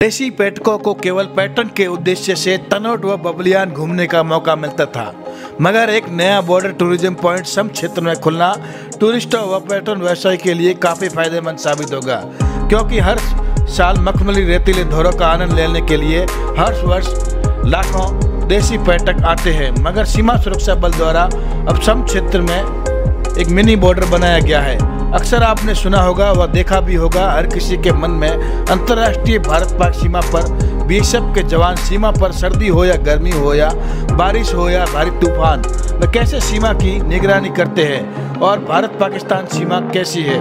देसी पर्यटकों को केवल पर्यटन के उद्देश्य से तनोट व बबलियान घूमने का मौका मिलता था। मगर एक नया बॉर्डर टूरिज़्म पॉइंट सम क्षेत्र में खुलना टूरिस्टों व पर्यटन व्यवसाय के लिए काफ़ी फ़ायदेमंद साबित होगा। क्योंकि हर साल मखमली, रेतीले धोरों का आनंद लेने के लिए हर वर्ष लाखों देशी पर्यटक आते हैं। मगर सीमा सुरक्षा बल द्वारा अब सम क्षेत्र में एक मिनी बॉर्डर बनाया गया है। अक्सर आपने सुना होगा व देखा भी होगा, हर किसी के मन में अंतर्राष्ट्रीय भारत पाक सीमा पर बीएसएफ के जवान सीमा पर सर्दी हो या गर्मी हो या बारिश हो या भारी तूफ़ान, व कैसे सीमा की निगरानी करते हैं और भारत पाकिस्तान सीमा कैसी है,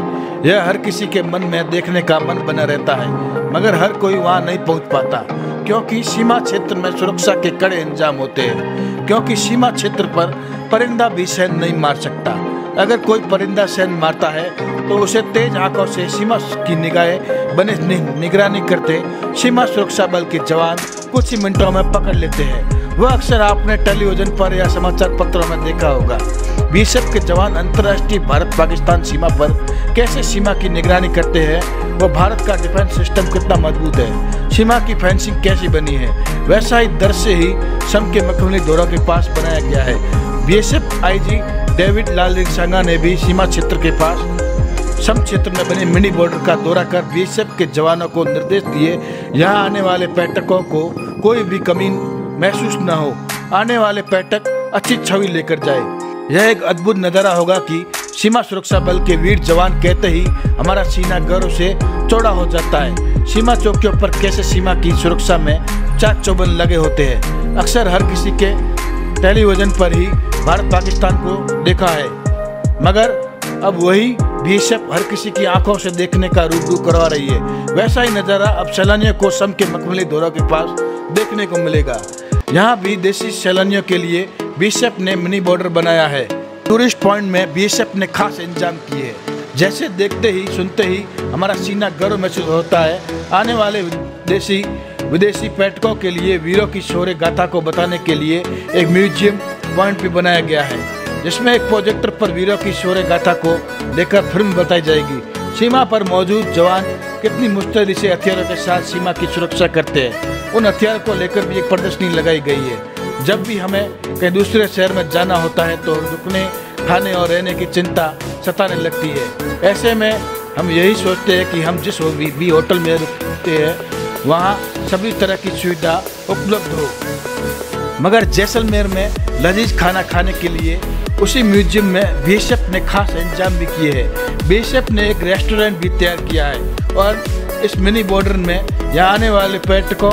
यह हर किसी के मन में देखने का मन बना रहता है। मगर हर कोई वहाँ नहीं पहुँच पाता, क्योंकि सीमा क्षेत्र में सुरक्षा के कड़े इंजाम होते हैं, क्योंकि सीमा क्षेत्र पर परिंदा भी सहन नहीं मार सकता। अगर कोई परिंदा सहन मारता है तो उसे तेज आँखों से सीमा की निगाहें बने निगरानी करते सीमा सुरक्षा बल के जवान कुछ ही मिनटों में पकड़ लेते हैं। वह अक्सर आपने टेलीविज़न पर या समाचार पत्रों में देखा होगा। बीएसएफ के जवान अंतर्राष्ट्रीय भारत पाकिस्तान सीमा पर कैसे सीमा की निगरानी करते हैं वह भारत का डिफेंस सिस्टम कितना मज़बूत है, सीमा की फेंसिंग कैसी बनी है, वैसा ही दर से ही सम के मखमली दौरा के पास बनाया गया है। BSF IG David Lal Ringsanga ने भी सीमा क्षेत्र के पास सम क्षेत्र में बने मिनी बॉर्डर का दौरा कर बीएसएफ के जवानों को निर्देश दिए। यहाँ आने वाले पर्यटकों को कोई भी कमी महसूस न हो। आने वाले पर्यटक अच्छी छवि लेकर जाए। यह एक अद्भुत नज़ारा होगा कि सीमा सुरक्षा बल के वीर जवान कहते ही हमारा सीना गर्व से चौड़ा हो जाता है। सीमा चौकियों पर कैसे सीमा की सुरक्षा में चाक चौबन लगे होते हैं? अक्सर हर किसी के टेलीविज़न पर ही भारत पाकिस्तान को देखा है। मगर अब वही बीएसएफ हर किसी की आँखों से देखने का रूबरू करवा रही है। वैसा ही नज़ारा अब सैलानियों को सम के मखमली दौरा के पास देखने को मिलेगा। यहाँ भी देसी सैलानियों के लिए बीएसएफ ने मिनी बॉर्डर बनाया है। टूरिस्ट पॉइंट में बीएसएफ ने खास इंतज़ाम किए हैं। जैसे देखते ही, सुनते ही हमारा सीना गर्व महसूस होता है। आने वाले देसी, विदेशी पर्यटकों के लिए, वीरों की शौर्य गाथा को बताने के लिए एक म्यूज़ियम पॉइंट भी बनाया गया है। जिसमें एक प्रोजेक्टर पर वीरों की शौर्य गाथा को लेकर फ़िल्म बताई जाएगी। सीमा पर मौजूद जवान कितनी मुस्तैदी से हथियारों के साथ सीमा की सुरक्षा करते हैं। उन हथियार को लेकर भी एक प्रदर्शनी लगाई गई है। जब भी हमें कहीं दूसरे शहर में जाना होता है तो रुकने खाने और रहने की चिंता सताने लगती है। ऐसे में हम यही सोचते हैं कि हम जिस भी, भी होटल में रुकते हैं वहाँ सभी तरह की सुविधा उपलब्ध हो। मगर जैसलमेर में लजीज खाना खाने के लिए उसी म्यूज़ियम में बीएसएफ ने खास इंतज़ाम भी किए हैं। बीएसएफ ने एक रेस्टोरेंट भी तैयार किया है और इस मिनी बॉर्डर में यहाँ आने वाले पर्यटकों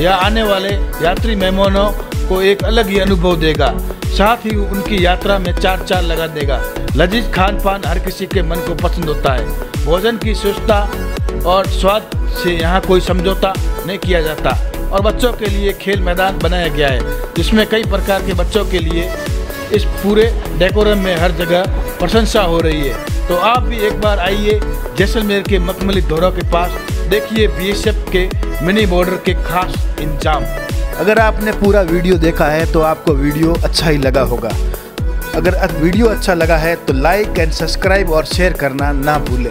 या आने वाले यात्री मेहमानों को एक अलग ही अनुभव देगा। साथ ही उनकी यात्रा में चार चार लगा देगा। लजीज खान पान हर किसी के मन को पसंद होता है। भोजन की सुस्ता और स्वाद से यहाँ कोई समझौता नहीं किया जाता। और बच्चों के लिए खेल मैदान बनाया गया है, जिसमें कई प्रकार के बच्चों के लिए इस पूरे डेकोरम में हर जगह प्रशंसा हो रही है। तो आप भी एक बार आइए जैसलमेर के मखमली दौरा के पास। देखिए बीएसएफ के मिनी बॉर्डर के खास इंतज़ाम अगर आपने पूरा वीडियो देखा है तो आपको वीडियो अच्छा ही लगा होगा। अगर वीडियो अच्छा लगा है तो लाइक एंड सब्सक्राइब और शेयर करना ना भूलें।